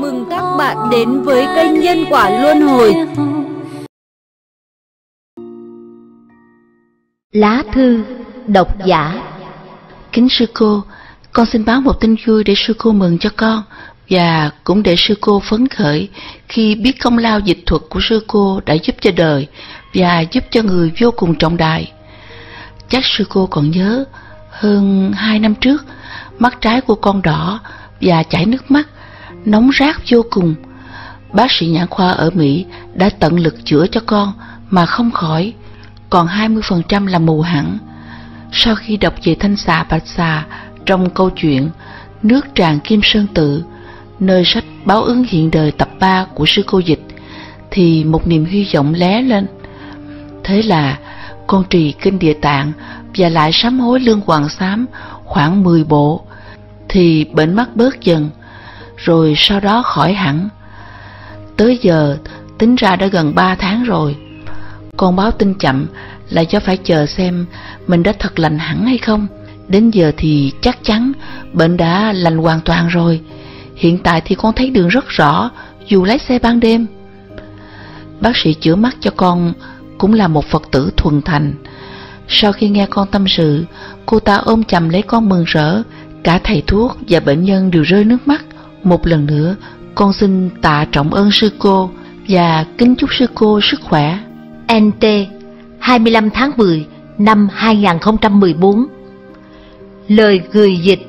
mừng các bạn đến với kênh Nhân Quả Luân Hồi. Lá thư độc giả Kính sư cô, con xin báo một tin vui để sư cô mừng cho con và cũng để sư cô phấn khởi khi biết công lao dịch thuật của sư cô đã giúp cho đời và giúp cho người vô cùng trọng đại. Chắc sư cô còn nhớ, hơn hai năm trước, mắt trái của con đỏ và chảy nước mắt, nóng rát vô cùng. Bác sĩ nhãn khoa ở Mỹ đã tận lực chữa cho con mà không khỏi, còn 20% là mù hẳn. Sau khi đọc về thanh xà bạch xà trong câu chuyện Nước tràn Kim Sơn Tự, nơi sách báo ứng hiện đời tập 3 của sư cô dịch, thì một niềm hy vọng lé lên. Thế là con trì kinh địa tạng và lại sám hối lương hoàng xám khoảng 10 bộ, thì bệnh mắt bớt dần, rồi sau đó khỏi hẳn. Tới giờ tính ra đã gần 3 tháng rồi. Con báo tin chậm là do phải chờ xem mình đã thật lành hẳn hay không. Đến giờ thì chắc chắn bệnh đã lành hoàn toàn rồi. Hiện tại thì con thấy đường rất rõ dù lái xe ban đêm. Bác sĩ chữa mắt cho con cũng là một Phật tử thuần thành. Sau khi nghe con tâm sự, cô ta ôm chầm lấy con mừng rỡ. Cả thầy thuốc và bệnh nhân đều rơi nước mắt. Một lần nữa, con xin tạ trọng ơn sư cô và kính chúc sư cô sức khỏe. NT 25 tháng 10 năm 2014 Lời gửi dịch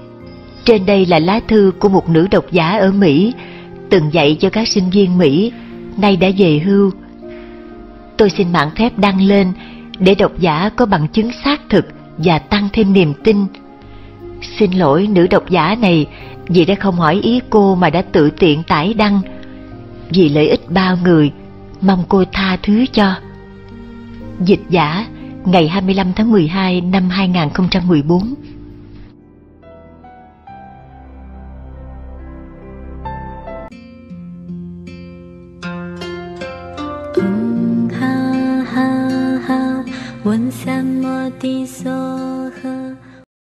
Trên đây là lá thư của một nữ độc giả ở Mỹ từng dạy cho các sinh viên Mỹ nay đã về hưu. Tôi xin mạng phép đăng lên để độc giả có bằng chứng xác thực và tăng thêm niềm tin. Xin lỗi nữ độc giả này vì đã không hỏi ý cô mà đã tự tiện tải đăng. Vì lợi ích bao người, mong cô tha thứ cho. Dịch giả ngày 25 tháng 12 năm 2014 嗯哈哈哈，问三摩地梭诃。